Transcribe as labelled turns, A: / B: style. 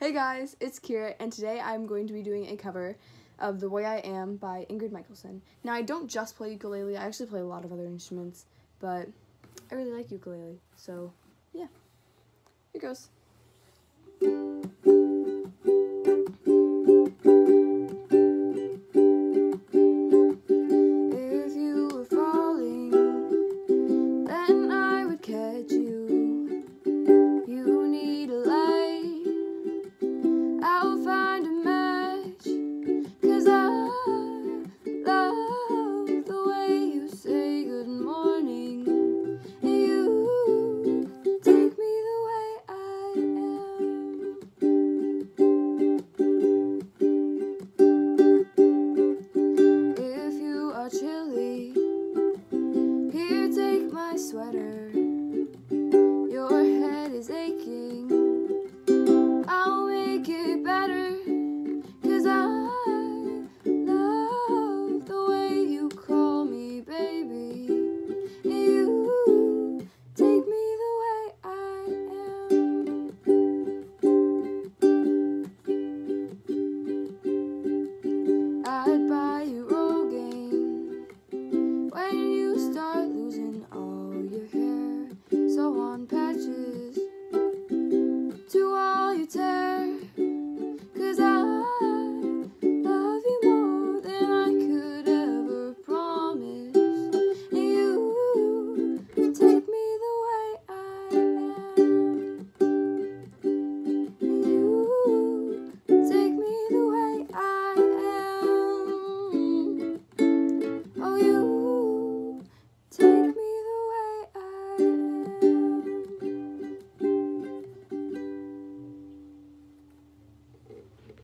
A: Hey guys, it's Kiera, and today I'm going to be doing a cover of The Way I Am by Ingrid Michaelson. Now, I don't just play ukulele, I actually play a lot of other instruments, but I really like ukulele, so yeah. Here goes. losing all